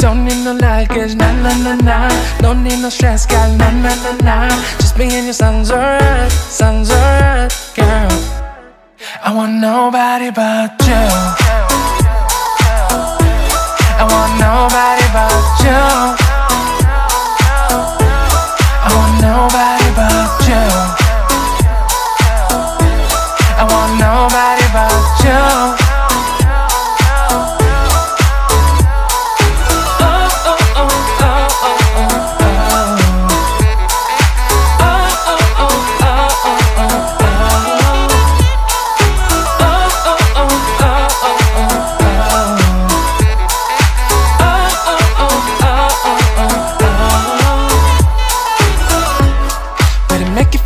Don't need no luggage, nah, nah, nah, nah. Don't need no stress, girl, nah, nah, nah, nah. Just being in your songs alright, songs alright, girl. I want nobody but you. I want nobody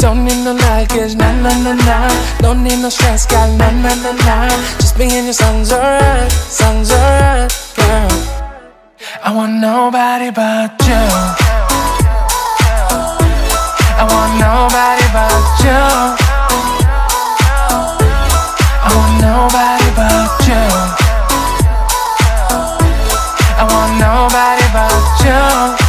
Don't need no luggage, nah, nah, nah, nah. Don't need no stress, girl, nah, nah, nah, nah. Just being your songs alright, songs alright, girl. I want nobody but you. I want nobody but you. I want nobody but you. I want nobody but you.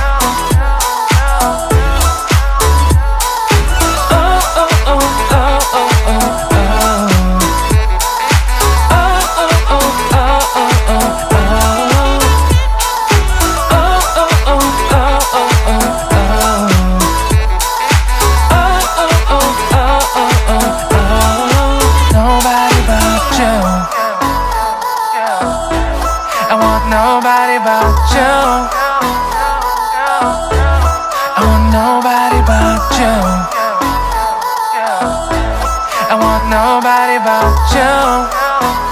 But you. I want nobody but you. I want nobody but you.